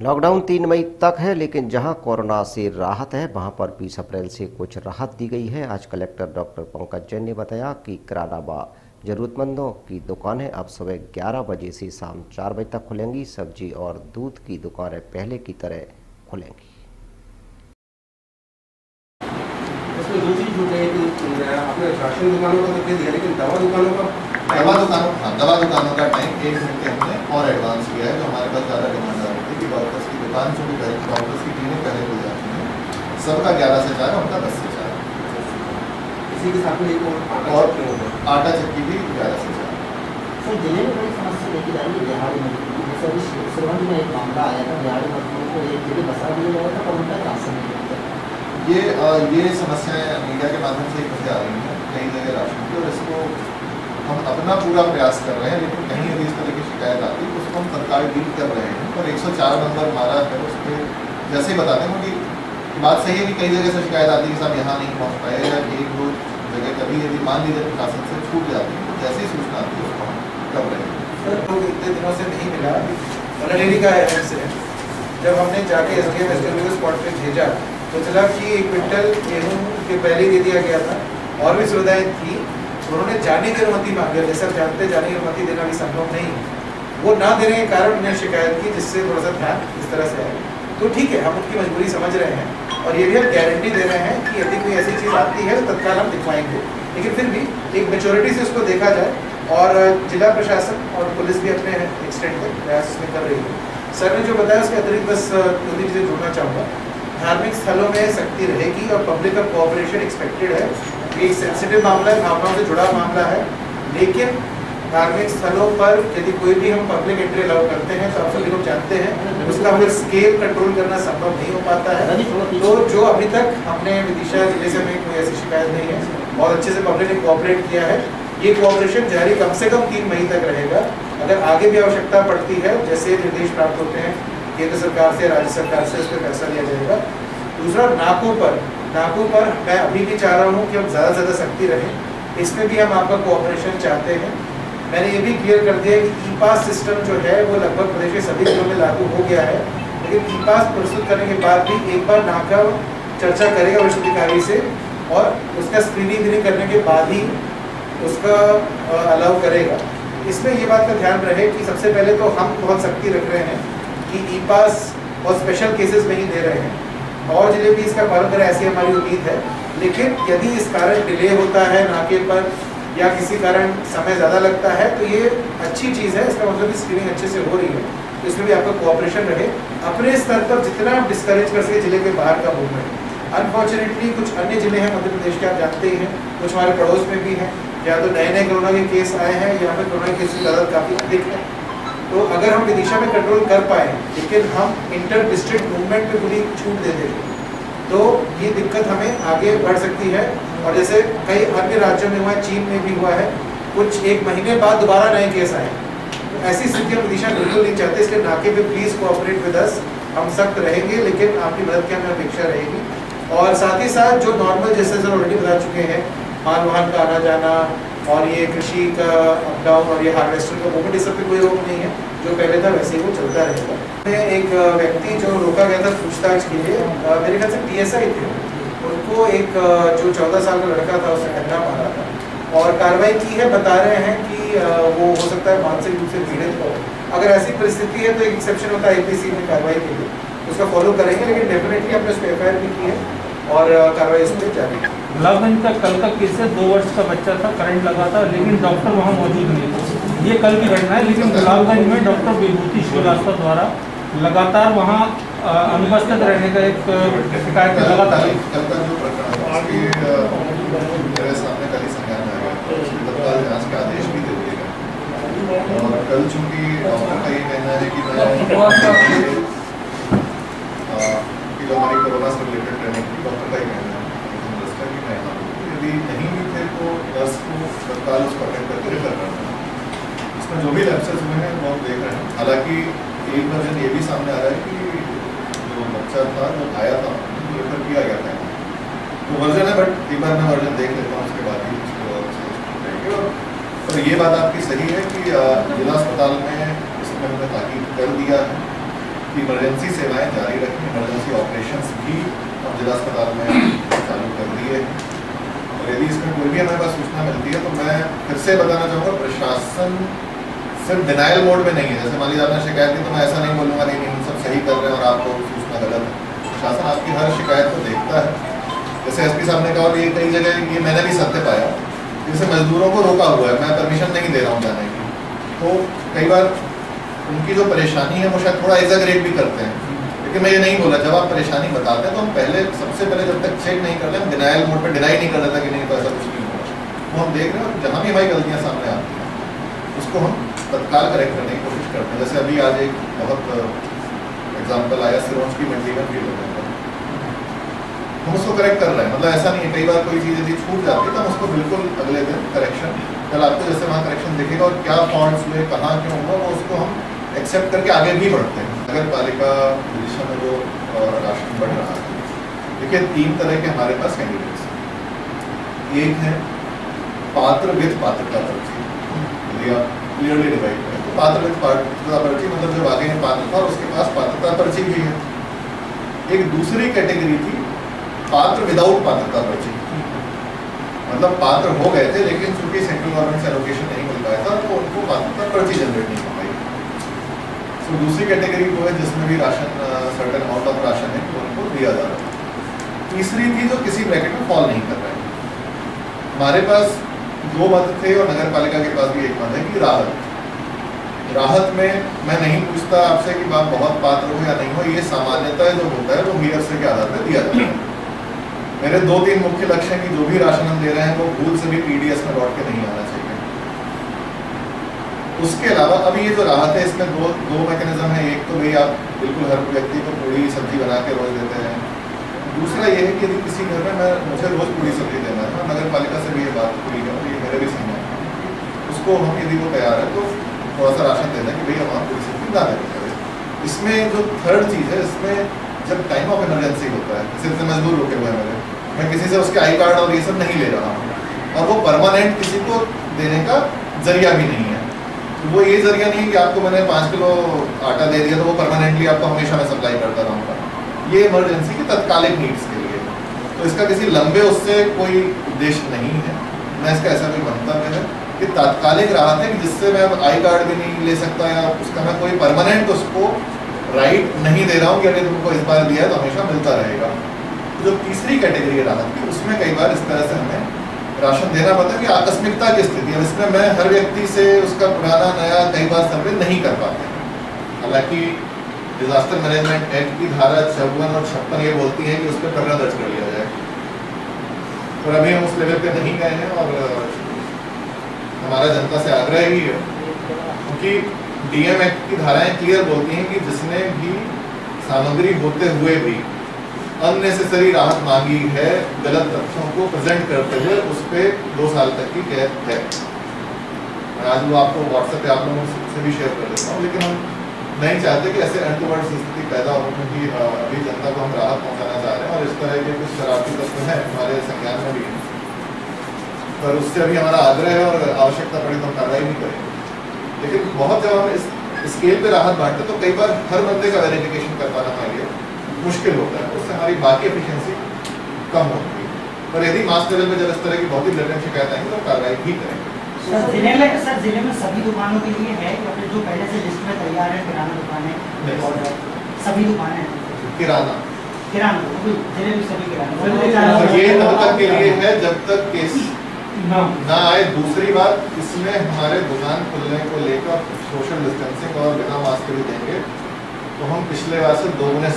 Lockdown तीन मई तक है लेकिन जहाँ कोरोना से राहत है वहाँ पर 20 अप्रैल से कुछ राहत दी गई है। आज कलेक्टर डॉक्टर पंकज जैन ने बताया कि किराना व जरूरतमंदों की दुकानें अब सुबह 11 बजे से शाम 4 बजे तक खुलेंगी। सब्ज़ी और दूध की दुकानें पहले की तरह खुलेंगी। दूसरी छूट कि आपने राशन दुकानों का तो दिया लेकिन दवा दुकानों का दवा दुकानों हाँ दवा दुकानों का टाइम एक मिनट के हमने और एडवांस किया है जो हमारे पास ज़्यादा डिमांड की दुकान जो भी पहले डॉक्टर्स की क्लिनिक पहले खुल जाती है। सबका ग्यारह से चार उनका दस से चार। इसी के साथ में एक और आटा चक्की भी ग्यारह से चार। सर ज़िले में बड़ी समस्या देखी जा रही है दिहाड़ी मजदूरी जैसे अभी शिवसुरंग में एक मामला आया था दिहाड़ी मजदूरों को एक जगह बसा दिया गया था और उनका राशन ये अ, ये समस्याएँ मीडिया के माध्यम से एक आ रही हैं कई जगह राशन की और इसको हम अपना पूरा प्रयास कर रहे हैं लेकिन कहीं यदि इस तरह की शिकायत आती है तो उसको हम तत्काल डील कर रहे हैं। और 104 नंबर हमारा है उस पर जैसे ही बताते हैं क्योंकि बात सही है कि कई जगह से शिकायत आती है कि साहब यहाँ नहीं पहुँच पाए या एक दो जगह कभी यदि मान लीजिए प्रशासन से छूट जाती है तो जैसे ही सूचना आती है, उसको हम कर रहे हैं। सर तो इतने दिनों से नहीं मिला मलेरिया का इंसिडेंट जब हमने जाके S D M S W spot पे भेजा तो चला कि एक क्विंटल गेहूँ के पहले दे दिया गया था, और भी सुविधाएँ थी। उन्होंने जाने की अनुमति मांगी जैसे आप जानते जाने की अनुमति देना भी संभव नहीं वो ना देने के कारण उन्हें शिकायत की, जिससे थोड़ा सा ध्यान इस तरह से आया तो ठीक है, हम उनकी मजबूरी समझ रहे हैं और ये भी हम गारंटी दे रहे हैं कि यदि कोई ऐसी चीज़ आती है तो तत्काल हम दिखवाएँगे। लेकिन फिर भी एक मेचोरिटी से उसको देखा जाए और जिला प्रशासन और पुलिस भी अपने एक्सटेंड तक प्रयास इसमें कर रही है। सर ने जो बताया, उसके अतिरिक्त बस दो तीन चीज़ें जोड़ना चाहूँगा। धार्मिक स्थलों में सख्ती रहेगी और पब्लिक का कोऑपरेशन एक्सपेक्टेड है। ये सेंसिटिव मामला है, भावनाओं से जुड़ा मामला है। लेकिन धार्मिक स्थलों पर यदि कोई भी हम पब्लिक एंट्री अलाउ करते हैं तो आप सभी लोग जानते हैं उसका फिर स्केल कंट्रोल करना संभव नहीं हो पाता है। तो जो अभी तक हमने विदिशा ज़िले से हमें कोई ऐसी शिकायत नहीं है बहुत अच्छे से पब्लिक ने कोऑपरेट किया है ये कोऑपरेशन जारी कम से कम तीन मई तक रहेगा। अगर आगे भी आवश्यकता पड़ती है जैसे निर्देश प्राप्त होते हैं केंद्र सरकार से राज्य सरकार से उस पर फैसला लिया जाएगा। दूसरा नाकों पर। नाकों पर मैं अभी भी चाह रहा हूँ कि हम ज़्यादा से ज़्यादा सख्ती रहें। इसमें भी हम आपका कोऑपरेशन चाहते हैं। मैंने ये भी क्लियर कर दिया कि ई पास सिस्टम जो है, वो लगभग प्रदेश के सभी जिलों में लागू हो गया है। लेकिन ई पास प्रस्तुत करने के बाद भी एक बार नाका चर्चा करेगा वरिष्ठ अधिकारी से और उसका स्क्रीनिंग व्रीनिंग करने के बाद ही उसका अलाउ करेगा। इसमें ये बात का ध्यान रहे कि सबसे पहले तो हम बहुत सख्ती रख रहे हैं कि ई पास और स्पेशल केसेस में ही दे रहे हैं। और ज़िले भी इसका पालन करें, ऐसी हमारी उम्मीद है। लेकिन यदि इस कारण डिले होता है नाके पर या किसी कारण समय ज़्यादा लगता है तो ये अच्छी चीज़ है, इसका मतलब स्क्रीनिंग अच्छे से हो रही है। तो इसमें भी आपका कोऑपरेशन रहे। अपने स्तर पर जितना आप डिस्करेज कर सके ज़िले के बाहर का मूवमेंट अनफॉर्चुनेटली कुछ अन्य ज़िले हैं, मध्य प्रदेश के आप जानते ही हैं, कुछ हमारे पड़ोस में भी हैं। या तो नए नए कोरोना के केस आए हैं यहाँ पे कोरोना केस की तादाद काफ़ी अधिक है। तो अगर हम विदिशा में कंट्रोल कर पाए, लेकिन हम इंटर डिस्ट्रिक्ट मूवमेंट पे पूरी छूट दे दें तो ये दिक्कत हमें आगे बढ़ सकती है। और जैसे कई अन्य राज्यों में हुआ है, चीन में भी हुआ है, कुछ एक महीने बाद दोबारा नए केस आए। तो ऐसी स्थिति हम विदिशा बिल्कुल नहीं चाहते, इसलिए नाके पे प्लीज़ कोऑपरेट विद अस हम सख्त रहेंगे, लेकिन आपकी मदद की हमें अपेक्षा रहेगी। और साथ ही साथ जो नॉर्मल जैसे सर ऑलरेडी बता चुके हैं माल वाहन का आना जाना, और ये कृषि का अपडाउन और ये हार्वेस्टर का मूवमेंट इस पे कोई रोक नहीं है। जो पहले था, वैसे ही वो चलता रहेगा। मैं एक व्यक्ति जो रोका गया था पूछताछ के लिए मेरे ख्याल से आई थे। उनको एक जो चौदह साल का लड़का था, उसने डंडा मारा था। और कार्रवाई की है, बता रहे हैं कि वो हो सकता है मानसिक रूप से पीड़ित हो। अगर ऐसी परिस्थिति है तो एक एक्सेप्शन होता है एपीसी में कार्रवाई के लिए। उसका फॉलो करेंगे, लेकिन डेफिनेटली हमने उस पर एफ़ भी की है और कार्रवाई उस पर जारी गुलाबगंज का कल का केस है दो वर्ष का बच्चा था करंट लगा था, लेकिन डॉक्टर वहाँ मौजूद नहीं था। ये कल की घटना है, लेकिन गुलाबगंज में डॉक्टर विभूति श्रीवास्तव द्वारा लगातार वहाँ अनुपस्थित रहने का एक शिकायत लगातार कल का जो प्रकरण मेरे सामने कल ही संज्ञान में आया। तत्काल जाँच के आदेश भी दे दिए और कल चूँकि डॉक्टर का ये कहना है कि मैं कि जो हमारी कोरोना से रिलेटेड ट्रेनिंग थी डॉक्टर का ही कहना है। कि मैं यदि नहीं भी थे तो नर्स को तत्काल उसको अटेंड करके रेफर करना। इसमें जो भी लैप्सेस हुए हैं वो हम देख रहे हैं। हालाँकि एक वर्जन ये भी सामने आ रहा है कि जो बच्चा था जो आया था वो रेफर किया गया था। तो वर्जन है बट एक बार मैं वर्जन देख लेता हूँ, उसके बाद ही उसको और ये बात आपकी सही है कि जिला अस्पताल में इसमें हमने ताकीद कर दिया है कि इमरजेंसी सेवाएँ जारी रखें इमरजेंसी ऑपरेशन भी हम जिला अस्पताल में चालू कर दिए हैं। और यदि इसमें कोई भी हमारे पास सूचना मिलती है तो मैं फिर से बताना चाहूँगा, प्रशासन सिर्फ़ डिनाइल मोड में नहीं है। जैसे मान लीजिए आपने शिकायत की तो मैं ऐसा नहीं बोलूँगा, नहीं नहीं हम सब सही कर रहे हैं और आपको सूचना गलत है प्रशासन आपकी हर शिकायत को देखता है। जैसे एस साहब ने कहा ये कई जगह ये मैंने भी सत्य पाया। जैसे मजदूरों को रोका हुआ है, मैं परमिशन नहीं दे रहा हूँ जाने की। तो कई बार उनकी जो परेशानी है, वो शायद थोड़ा एग्जाग्रेट भी करते हैं। लेकिन मैं ये नहीं बोला, जब आप परेशानी बताते हैं तो हम पहले, सबसे पहले जब तक चेक नहीं कर रहे हम डिनाइल मोड पे डिनाई नहीं कर रहे कि नहीं तो ऐसा कुछ नहीं होगा तो हम देख रहे हैं जहाँ भी हमारी गलतियाँ सामने आती हैं, उसको हम तत्काल करेक्ट करने की कोशिश करते हैं। जैसे अभी आज एक बहुत एग्ज़ाम्पल आया सिरोंज की मंडी में होने का हम उसको करेक्ट कर रहे हैं। मतलब ऐसा नहीं है, कई बार कोई चीज़ यदि छूट जाती है तो हम उसको बिल्कुल अगले दिन करेक्शन कल आपको जैसे वहाँ करेक्शन दिखेगा और क्या फॉल्ट हुए कहाँ क्यों हुआ वो उसको हम एक्सेप्ट करके आगे भी बढ़ते हैं। नगर पालिका दिशा में जो राशन बढ़ रहा है। देखिए, तीन तरह के हमारे पास कैंडिडेट्स हैं। एक है पात्र विद पात्रता पर्ची। यदि आप क्लियरली डिवाइड करें तो पात्र विद पात्रता पर्ची मतलब जो आगे है पात्रता, और उसके पास पात्रता पर्ची भी है। एक दूसरी कैटेगरी थी पात्र विदाउट पात्रता पर्ची मतलब पात्र हो गए थे, लेकिन चूँकि सेंट्रल गवर्नमेंट से एलोकेशन नहीं मिल पाया था तो उनको पात्रता पर्ची जनरेट नहीं हो पाई। तो दूसरी कैटेगरी वो है जिसमें भी ration certain amount of ration है तो उनको दिया जा रहा है। तीसरी थी जो किसी ब्रैकेट में फॉल नहीं कर रहा है। हमारे पास दो मत थे और नगर पालिका के पास भी एक मत है कि राहत। राहत में मैं नहीं पूछता आपसे कि बात बहुत पात्र हो या नहीं हो, ये सामान्यतः जो होता है वो मीरफ से के आधार पर दिया जाता है। मेरे दो तीन मुख्य लक्ष्य हैं कि जो भी राशन हम दे रहे हैं, वो भूल से भी पीडीएस में लौट के नहीं आना चाहिए। उसके अलावा, अभी ये जो राहत है, इसमें दो दो मैकेनिज्म है। एक तो भाई आप बिल्कुल हर व्यक्ति को पूरी सब्ज़ी बना के रोज देते हैं। दूसरा ये है कि यदि किसी घर में मैं, मुझे रोज पूरी सब्ज़ी देना है नगर पालिका से भी ये बात पूरी है ये मेरे भी है। उसको हम यदि वो तैयार है तो थोड़ा सा राशन देना कि भाई हम आप पूरी सब्ज़ी ना देते इसमें जो थर्ड चीज़ है, इसमें जब टाइम ऑफ़ इमरजेंसी होता है सिर्फ़ मजबूर रुके हुए हैं मेरे मैं किसी से उसके आई कार्ड और ये सब नहीं ले रहा हूँ। और वो परमानेंट किसी को देने का ज़रिया भी नहीं है। तो वो ये ज़रिया नहीं कि आपको मैंने पाँच किलो आटा दे दिया तो वो परमानेंटली आपको हमेशा मैं सप्लाई करता रहूँगा। ये इमरजेंसी की तत्कालिक नीड्स के लिए। तो इसका किसी लंबे उससे कोई उद्देश्य नहीं है। मैं इसका ऐसा कोई मंतव्य है कि तात्कालिक राहत है कि जिससे मैं आई कार्ड भी नहीं ले सकता या उसका मैं कोई परमानेंट उसको राइट नहीं दे रहा हूँ कि अगर तुमको इस बार दिया है तो हमेशा मिलता रहेगा। जो तीसरी कैटेगरी है राहत की, उसमें कई बार इस तरह से हमें राशन देना पड़ता है कि आकस्मिकता की स्थिति है। इसमें मैं हर व्यक्ति से उसका पुराना, नया कई बार सर्वे नहीं कर पाते। हालाँकि डिजास्टर मैनेजमेंट एक्ट की धारा चौवन और छप्पन ये बोलती है कि उस पर प्रकरण दर्ज कर लिया जाए। और अभी हम उस लेवल पे नहीं गए हैं और, हमारा जनता से आग्रह ही है। क्योंकि डीएम एक्ट की धाराएँ क्लियर बोलती हैं कि जिसने भी सामग्री होते हुए भी अननेसेसरी राहत मांगी है, गलत तथ्यों को प्रेजेंट करते हुए उस पर दो साल तक की कैद है। आज वो आपको व्हाट्सएप पे आप लोगों से भी शेयर कर देता हूँ, लेकिन हम नहीं चाहते कि ऐसे अनटूवर्ड स्थिति पैदा हो, क्योंकि अभी जनता को हम राहत पहुँचाना चाह रहे हैं और इस तरह के कुछ शरारती तत्व हैं हमारे संज्ञान में भी पर उससे अभी हमारा आग्रह है और आवश्यकता पड़ी तो हम कार्रवाई नहीं करेंगे। लेकिन बहुत जब हम इस स्केल पे राहत बांटते तो कई बार हर बंदे का वेरिफिकेशन कर पाना हमारे मुश्किल होता है। हमारी बाकी एफिशिएंसी कम होती है पर यदि मास लेवल में जब इस तरह की बहुत ही ब्लेटेंट शिकायत आएँगी तो कार्रवाई भी करेंगे। सर ज़िले में सर ज़िले में सभी दुकानों के लिए है या फिर जो पहले से लिस्ट में तैयार है किराना दुकानें सभी दुकानें किराना। किराना ज़िले में सभी किराना। ये तब तक के लिए है जब तक केस ना। ना आए। दूसरी बात इसमें हमारे दुकान खुलने को लेकर सोशल डिस्टेंसिंग और बिना मास्क भी देंगे तो हम पिछले बार से दोगुने